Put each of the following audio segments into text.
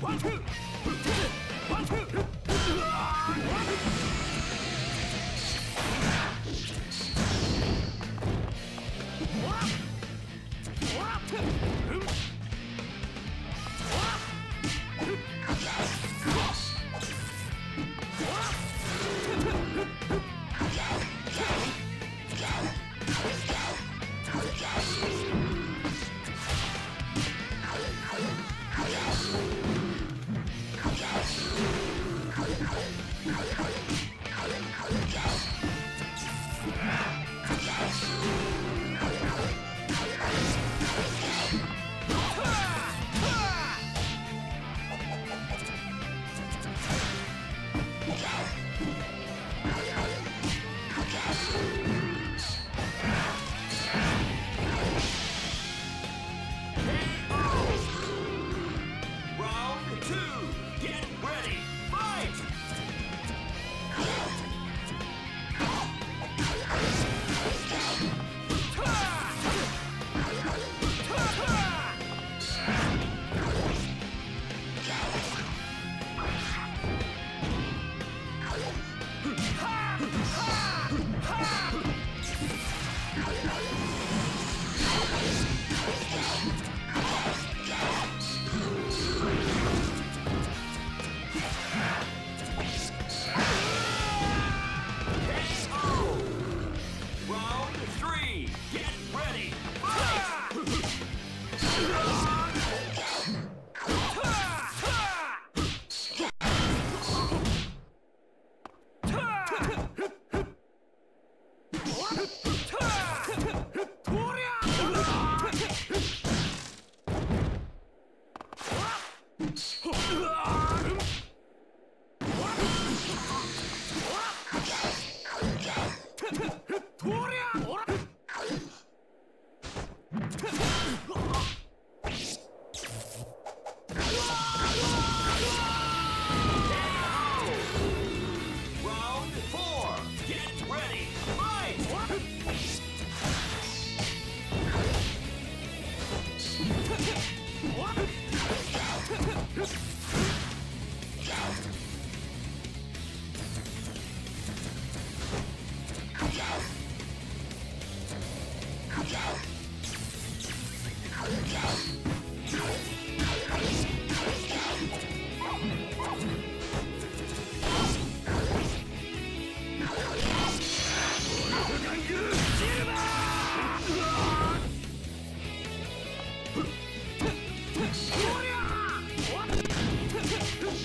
One, two! Let's go.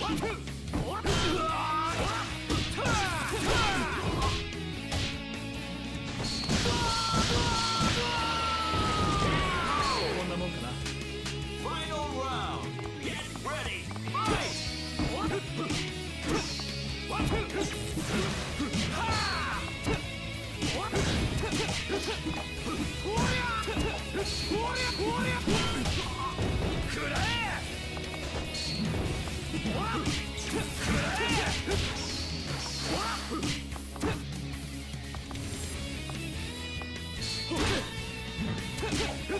Woohoo!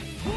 Yeah.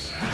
Peace.